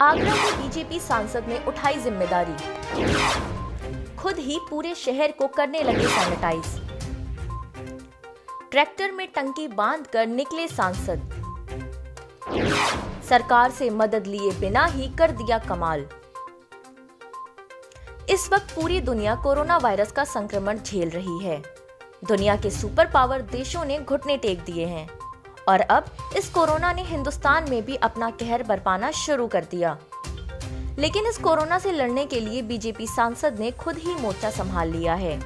आगरा के बीजेपी सांसद ने उठाई ज़िम्मेदारी। खुद ही पूरे शहर को करने लगे सैनिटाइज ट्रैक्टर में टंकी बांधकर निकले सांसद। सरकार से मदद लिए बिना ही कर दिया कमाल। इस वक्त पूरी दुनिया कोरोना वायरस का संक्रमण झेल रही है। दुनिया के सुपर पावर देशों ने घुटने टेक दिए हैं। और अब इस कोरोना ने हिंदुस्तान में भी अपना कहर बरपाना शुरू कर दिया। लेकिन इस कोरोना से लड़ने के लिए बीजेपी सांसद ने खुद ही मोर्चा संभाल लिया है।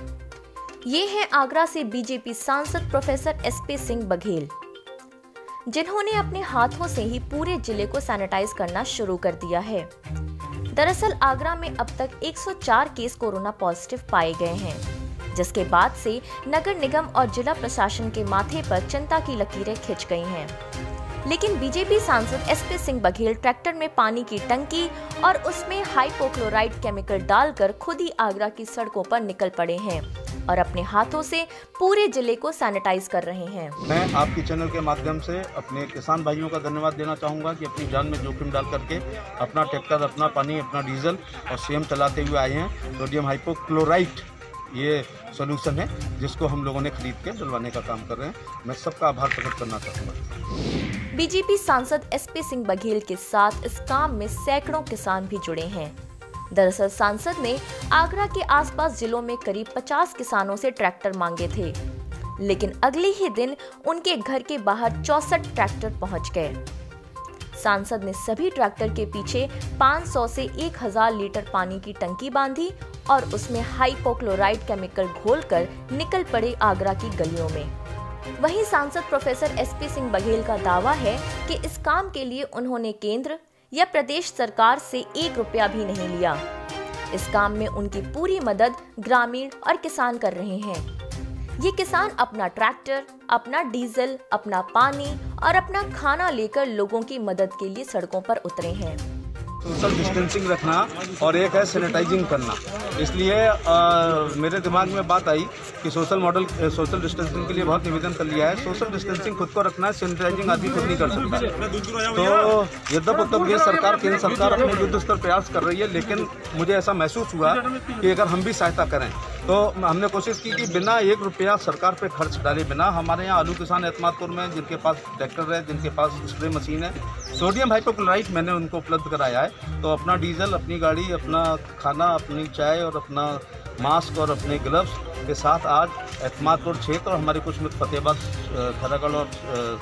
ये है आगरा से बीजेपी सांसद professor S P Singh Baghel, जिन्होंने अपने हाथों से ही पूरे ज़िले को सैनिटाइज करना शुरू कर दिया है। दरअसल आगरा में अब तक 104 केस कोरोना पॉजिटिव पाए गए हैं। जिसके बाद से नगर निगम और जिला प्रशासन के माथे पर चिंता की लकीरें खिंच गई हैं। लेकिन बीजेपी सांसद S P Singh Baghel tractor में पानी की टंकी और उसमें हाइपोक्लोराइड केमिकल डालकर खुद ही आगरा की सड़कों पर निकल पड़े हैं और अपने हाथों से पूरे ज़िले को सैनिटाइज कर रहे हैं। मैं आपके चैनल के माध्यम से अपने किसान भाइयों का धन्यवाद देना चाहूँगा कि अपनी जान में जोखिम डाल करके अपना ट्रैक्टर, अपना पानी, अपना डीजल और सीएम चलाते हुए आए हैं। सोडियम हाइपोक्लोराइट ये सोल्यूशन है, जिसको हम लोगों ने खरीद के डलवाने का काम कर रहे हैं। मैं सबका आभार प्रकट करना चाहूँगा। बीजेपी सांसद एस पी सिंह बघेल के साथ इस काम में सैकड़ों किसान भी जुड़े हैं। दरअसल सांसद ने आगरा के आसपास जिलों में करीब 50 किसानों से ट्रैक्टर मांगे थे। लेकिन अगले ही दिन उनके घर के बाहर चौसठ ट्रैक्टर पहुँच गए। सांसद ने सभी ट्रैक्टर के पीछे 500 से 1000 लीटर पानी की टंकी बांधी और उसमें हाइपोक्लोराइड केमिकल घोलकर निकल पड़े आगरा की गलियों में। वहीं सांसद professor S P Singh Baghel का दावा है कि इस काम के लिए उन्होंने केंद्र या प्रदेश सरकार से एक रुपया भी नहीं लिया। इस काम में उनकी पूरी मदद ग्रामीण और किसान कर रहे हैं। ये किसान अपना ट्रैक्टर, अपना डीजल, अपना पानी और अपना खाना लेकर लोगों की मदद के लिए सड़कों पर उतरे हैं। सोशल डिस्टेंसिंग रखना और एक है सैनिटाइजिंग करना। इसलिए मेरे दिमाग में बात आई कि सोशल मॉडल सोशल डिस्टेंसिंग के लिए बहुत निवेदन कर लिया है। सोशल डिस्टेंसिंग खुद को रखना है सैनिटाइजिंग आदमी खुद नहीं कर सकता। तो यद्यप उत्तर ये सरकार, केंद्र सरकार अपने युद्ध स्तर प्रयास कर रही है, लेकिन मुझे ऐसा महसूस हुआ कि अगर हम भी सहायता करें तो हमने कोशिश की कि बिना एक रुपया सरकार पे खर्च डाले, बिना हमारे यहाँ आलू किसान एतमादपुर में जिनके पास ट्रैक्टर है, जिनके पास स्प्रे मशीन है सोडियम हाइपोक्लोराइट मैंने उनको उपलब्ध कराया है। तो अपना डीजल, अपनी गाड़ी, अपना खाना, अपनी चाय और अपना मास्क और अपने ग्लव्स के साथ आज एतमादपुर क्षेत्र और हमारे कुछ मित्र फतेहबाद खरागढ़ और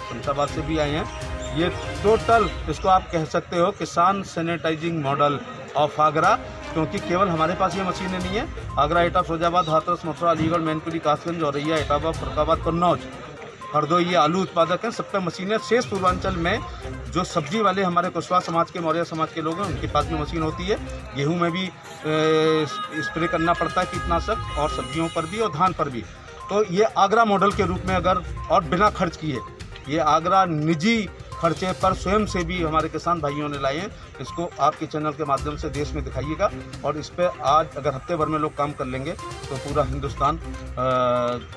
शमशाबाद से भी आए हैं। ये टोटल इसको आप कह सकते हो किसान सैनिटाइजिंग मॉडल ऑफ़ आगरा, क्योंकि केवल हमारे पास ये मशीनें नहीं है। आगरा, एटा, फिरोजाबाद, हाथरस, मथुरा, अलीगढ़, मैनपुरी, कासगंज, औरैया एटाबा फरकाबाद कन्नौज। हरदोई ये आलू उत्पादक हैं सब पे मशीनें शेष पूर्वांचल में जो सब्ज़ी वाले हमारे कुशवाहा समाज के, मौर्य समाज के लोग हैं, उनके पास भी मशीन होती है। गेहूँ में भी स्प्रे करना पड़ता है कीटनाशक और सब्जियों पर भी और धान पर भी। तो ये आगरा मॉडल के रूप में अगर, और बिना खर्च किए, ये आगरा निजी खर्चे पर स्वयं से भी हमारे किसान भाइयों ने लाए हैं। इसको आपके चैनल के माध्यम से देश में दिखाइएगा। और इस पर आज अगर हफ़्ते भर में लोग काम कर लेंगे तो पूरा हिंदुस्तान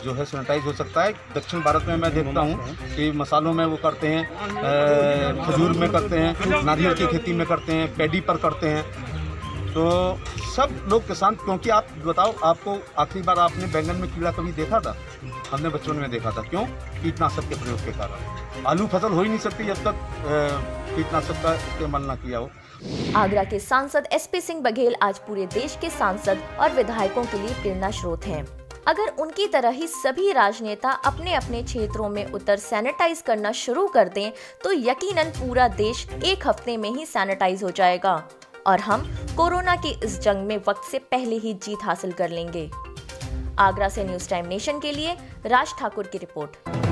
जो है सैनिटाइज हो सकता है। दक्षिण भारत में मैं देखता हूँ कि मसालों में वो करते हैं खजूर में करते हैं, नारियल की खेती में करते हैं, पैडी पर करते हैं। तो सब लोग किसान क्योंकि आप बताओ, आपको आखिरी बार आपने बैंगन में कीड़ा कभी देखा था? हमने बच्चों में देखा था। क्यों? कीटनाशक के प्रयोग के कारण। आलू फ़सल हो ही नहीं सकती जब तक कीटनाशक का इस्तेमाल ना किया हो। आगरा के सांसद एस पी सिंह बघेल आज पूरे देश के सांसद और विधायकों के लिए प्रेरणा स्रोत हैं। अगर उनकी तरह ही सभी राजनेता अपने अपने क्षेत्रों में उतर सैनिटाइज करना शुरू कर दें तो यकीनन पूरा देश एक हफ़्ते में ही सैनिटाइज हो जाएगा। और हम कोरोना की इस जंग में वक्त से पहले ही जीत हासिल कर लेंगे। आगरा से न्यूज़ टाइम नेशन के लिए राज ठाकुर की रिपोर्ट।